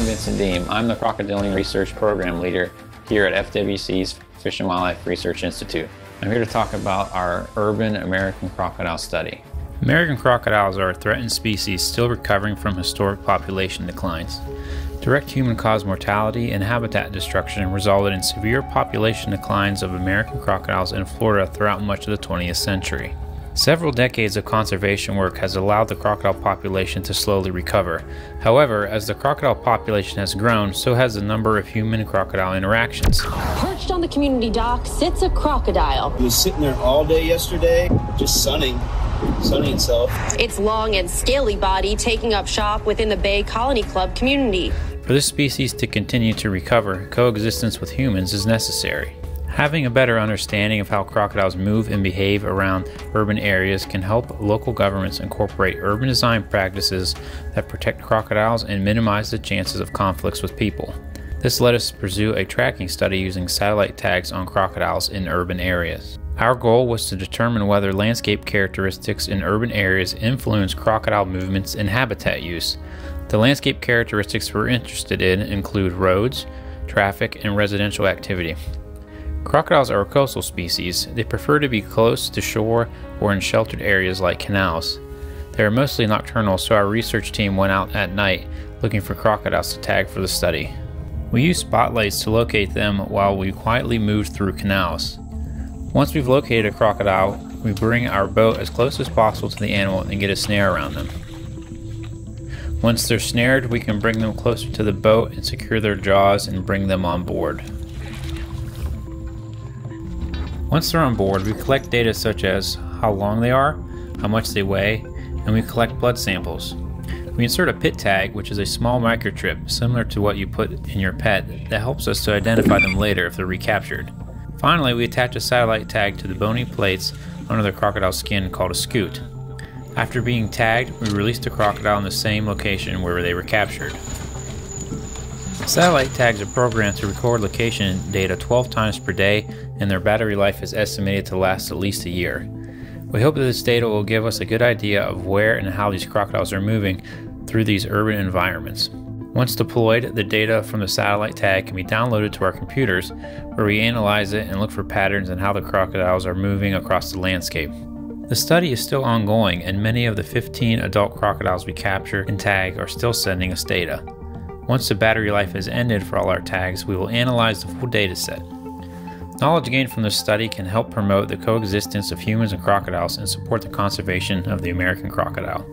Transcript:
Vincent Deem. I'm the Crocodilian Research Program Leader here at FWC's Fish and Wildlife Research Institute. I'm here to talk about our urban American crocodile study. American crocodiles are a threatened species still recovering from historic population declines. Direct human caused mortality and habitat destruction resulted in severe population declines of American crocodiles in Florida throughout much of the 20th century. Several decades of conservation work has allowed the crocodile population to slowly recover. However, as the crocodile population has grown, so has the number of human crocodile interactions. Perched on the community dock sits a crocodile. He was sitting there all day yesterday, just sunning, sunning itself. Its long and scaly body taking up shop within the Bay Colony Club community. For this species to continue to recover, coexistence with humans is necessary. Having a better understanding of how crocodiles move and behave around urban areas can help local governments incorporate urban design practices that protect crocodiles and minimize the chances of conflicts with people. This led us to pursue a tracking study using satellite tags on crocodiles in urban areas. Our goal was to determine whether landscape characteristics in urban areas influence crocodile movements and habitat use. The landscape characteristics we're interested in include roads, traffic, and residential activity. Crocodiles are a coastal species. They prefer to be close to shore or in sheltered areas like canals. They are mostly nocturnal, so our research team went out at night looking for crocodiles to tag for the study. We used spotlights to locate them while we quietly moved through canals. Once we've located a crocodile, we bring our boat as close as possible to the animal and get a snare around them. Once they're snared, we can bring them closer to the boat and secure their jaws and bring them on board. Once they're on board, we collect data such as how long they are, how much they weigh, and we collect blood samples. We insert a PIT tag, which is a small microchip similar to what you put in your pet that helps us to identify them later if they're recaptured. Finally, we attach a satellite tag to the bony plates under the crocodile skin called a scute. After being tagged, we release the crocodile in the same location where they were captured. Satellite tags are programmed to record location data 12 times per day, and their battery life is estimated to last at least a year. We hope that this data will give us a good idea of where and how these crocodiles are moving through these urban environments. Once deployed, the data from the satellite tag can be downloaded to our computers, where we analyze it and look for patterns in how the crocodiles are moving across the landscape. The study is still ongoing, and many of the 15 adult crocodiles we capture and tag are still sending us data. Once the battery life has ended for all our tags, we will analyze the full data set. Knowledge gained from this study can help promote the coexistence of humans and crocodiles and support the conservation of the American crocodile.